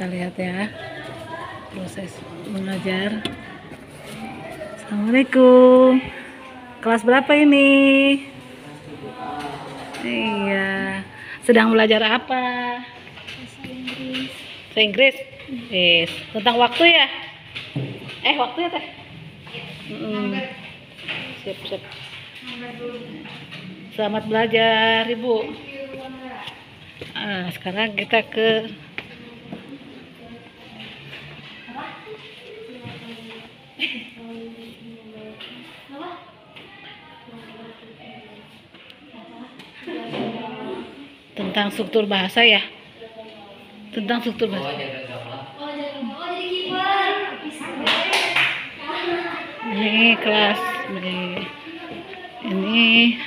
kita lihat ya. Proses mengajar. Assalamualaikum. Kelas berapa ini? Iya. Sedang belajar apa? Bahasa Inggris. Yes. tentang waktu ya? Eh waktu ya teh? Siap siap. Selamat belajar ibu. Ah, sekarang kita ke tentang struktur bahasa ya. Tentang struktur bahasa. Ini kelas ini ini.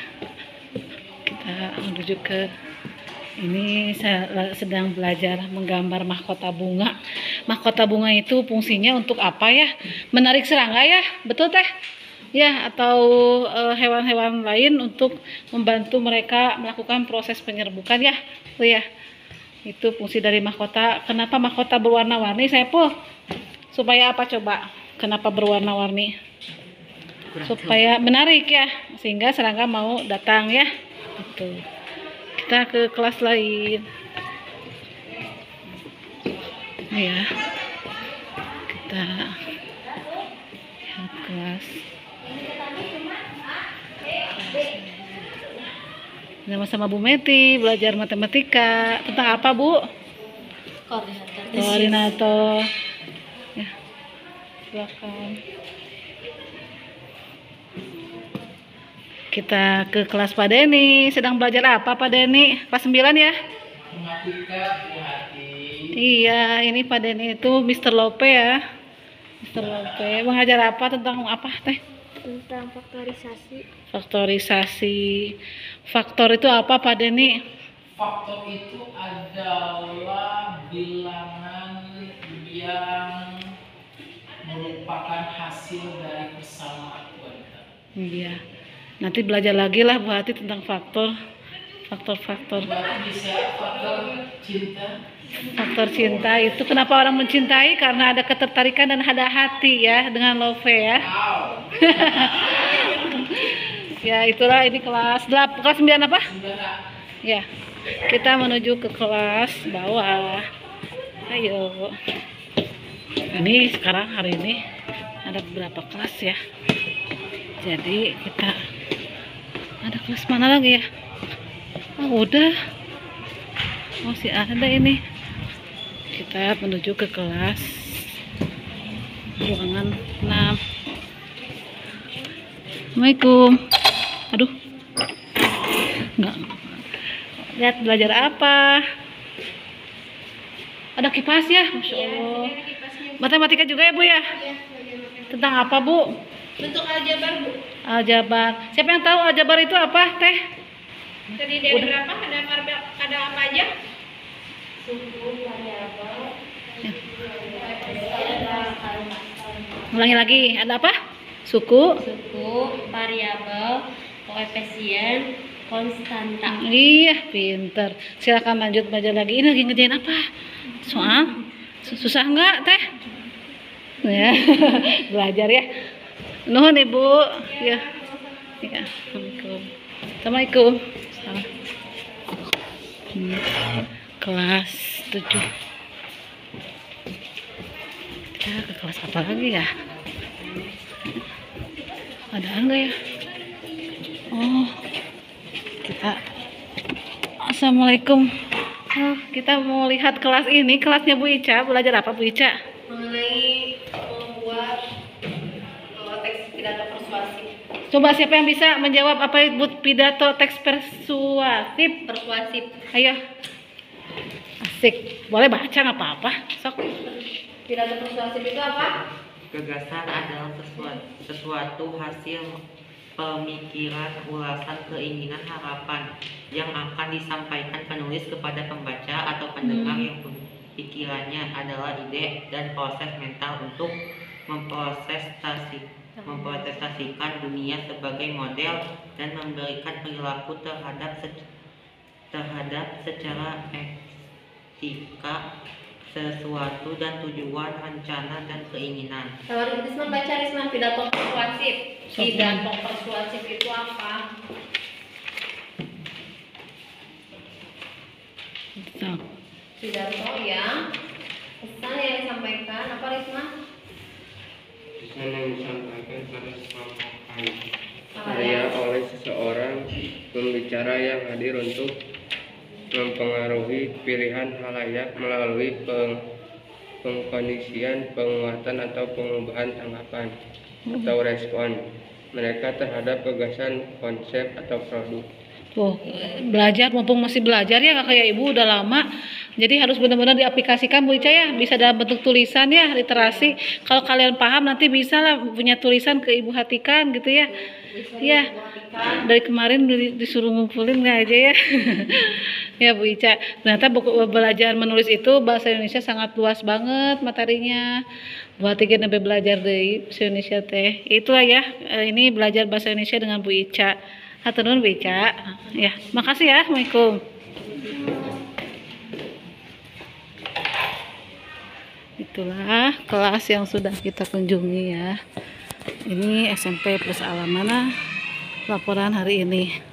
Kita menuju ke ini. Saya sedang belajar menggambar mahkota bunga. Mahkota bunga itu fungsinya untuk apa ya? Menarik serangga ya? Betul teh ya atau eh, hewan-hewan lain untuk membantu mereka melakukan proses penyerbukan ya tuh ya. Itu fungsi dari mahkota. Kenapa mahkota berwarna-warni saya pun supaya apa coba? Kenapa berwarna-warni? Supaya menarik ya sehingga serangga mau datang ya. Itu kita ke kelas lain. Ya kita lihat kelas sama-sama Bu Meti belajar matematika. Tentang apa Bu? Koordinator. Ya silakan. Kita ke kelas Pak Deni sedang belajar apa Pak Deni kelas 9 ya? Iya ini Pak Deni itu Mr. Lope ya. Mr. Lope. Mengajar apa tentang apa teh tentang faktorisasi. Faktorisasi. Faktor itu apa Pak Deni Faktor itu adalah bilangan yang merupakan hasil dari persamaan kuadrat. iya. Nanti belajar lagi lah Bu Hati tentang faktor. Faktor-faktor. Bisa faktor cinta. faktor cinta itu kenapa orang mencintai? Karena ada ketertarikan dan ada hati ya dengan love ya. Wow. ya itulah ini kelas 8 kelas 9 apa? Ya kita menuju ke kelas bawah. Ayo. Ini sekarang hari ini ada beberapa kelas ya. Jadi kita ada kelas mana lagi ya? Oh udah. Masih ada ini. Kita menuju ke kelas ruangan 6 Assalamualaikum. Aduh. Enggak. Lihat belajar apa? Ada kipas ya? Masya allah. matematika juga ya bu ya? Tentang apa bu? Bentuk aljabar bu. Aljabar. Siapa yang tahu aljabar itu apa teh? Tadi dari berapa ada ada apa aja? Suku variabel ulangi lagi. Ada apa suku? Suku variabel koefisien konstanta. Iya pinter. Silakan lanjut belajar lagi. Ini lagi ngerjain apa? Soal? Sus- susah nggak teh? Ya belajar ya. Nuhun ibu. Ya. Ya assalamualaikum. Assalamualaikum. Salam. Hmm, kelas 7 kita ke kelas apa lagi ya ada enggak ya? Oh kita Assalamualaikum. Oh, kita mau lihat kelas ini. Kelasnya Bu Ica. Belajar apa Bu Ica? Mengenai membuat teks pidato persuasif. Coba siapa yang bisa menjawab apa itu pidato teks persuasif? Persuasif. Ayo. Asik. Boleh baca nggak apa-apa. Sok. Pidato persuasif itu apa Gagasan adalah sesuatu, sesuatu hasil pemikiran, ulasan, keinginan, harapan yang akan disampaikan penulis kepada pembaca atau pendengar Hmm. yang pikirannya adalah ide dan proses mental untuk memprosesasi memprosesasikan dunia sebagai model dan memberikan perilaku terhadap se- terhadap secara etika sesuatu dan tujuan, rencana dan keinginan. Kalau Risma baca Risma pidato persuasif. Pidato persuasif itu apa? Pidato yang pesan yang disampaikan apa Risma? Pesan yang disampaikan pada kesepakatan Apa karya oleh seseorang pembicara yang hadir untuk mempengaruhi pilihan halayak melalui peng pengkondisian, penguatan atau pengubahan tanggapan atau respon mereka terhadap gagasan, konsep atau produk. Tuh, belajar mumpung masih belajar ya nggak kayak ibu udah lama. Jadi harus benar-benar diaplikasikan Bu Ica ya, bisa dalam bentuk tulisan ya, literasi. Kalau kalian paham nanti bisa lah punya tulisan ke Ibu Hatikan gitu ya. Ya, dari kemarin di- disuruh ngumpulin nggak aja ya. ya Bu Ica, ternyata buku belajar menulis itu bahasa Indonesia sangat luas banget materinya. Buat tiga sampai belajar dari bahasa Indonesia teh. Itulah ya, eh, ini belajar bahasa Indonesia dengan Bu Ica. Hatur Bu Ica. Ya, makasih ya. Assalamualaikum. Itulah kelas yang sudah kita kunjungi ya. Ini SMP plus Alamana laporan hari ini.